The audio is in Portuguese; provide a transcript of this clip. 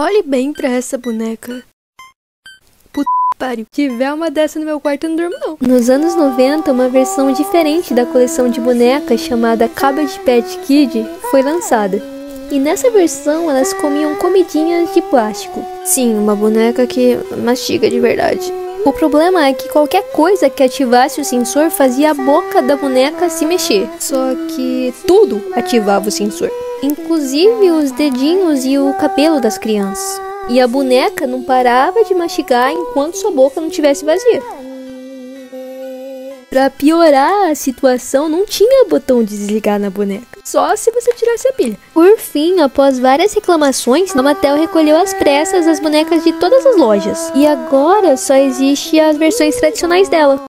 Olhe bem pra essa boneca. Puta que pariu. Tiver uma dessa no meu quarto, eu não durmo não. Nos anos 90, uma versão diferente da coleção de bonecas chamada Cabbage Patch Kid foi lançada. E nessa versão elas comiam comidinhas de plástico. Sim, uma boneca que mastiga de verdade. O problema é que qualquer coisa que ativasse o sensor fazia a boca da boneca se mexer. Só que tudo ativava o sensor. Inclusive os dedinhos e o cabelo das crianças. E a boneca não parava de mastigar enquanto sua boca não tivesse vazia. Pra piorar a situação, não tinha botão de desligar na boneca. Só se você tirasse a pilha. Por fim, após várias reclamações, a Mattel recolheu às pressas as bonecas de todas as lojas. E agora só existe as versões tradicionais dela.